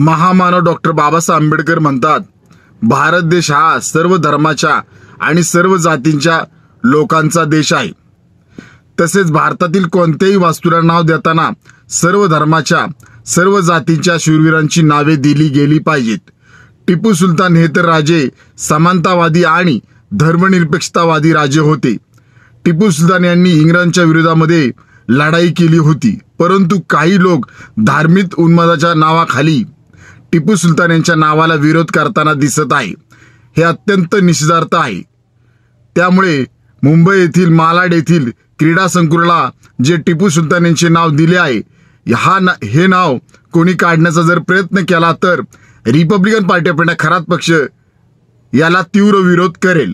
महामानव डॉक्टर बाबासाहेब आंबेडकर म्हणतात भारत देश हा सर्व धर्माच्या आणि सर्व जातींच्या लोकांचा देश आहे. तसेच भारतातील कोणत्याही वास्तूला नाव देताना सर्व धर्माच्या सर्व जातींच्या शूरवीरांची नावे दिली गेली पाहिजेत. टिपू सुलतान हे तर राजे समानतावादी आणि धर्मनिरपेक्षतावादी राजे होते. टिपू सुलतान यांनी इंग्रजांच्या विरोधामध्ये लढाई केली होती. परंतु काही लोक धार्मिक उन्मादाच्या नावाखाली टिपू सुलतान यांच्या नावाला विरोध करताना दिसत आहे. हे अत्यंत निषेधार्थ आहे. त्यामुळे मुंबई येथील मालाड येथील क्रीडा संकुलला जे टिपू सुलतान यांचे नाव दिले आहे हा ना हे नाव कोणी काढण्याचा जर प्रयत्न केला तर रिपब्लिकन पार्टी आपण खरात पक्ष याला तीव्र विरोध करेल.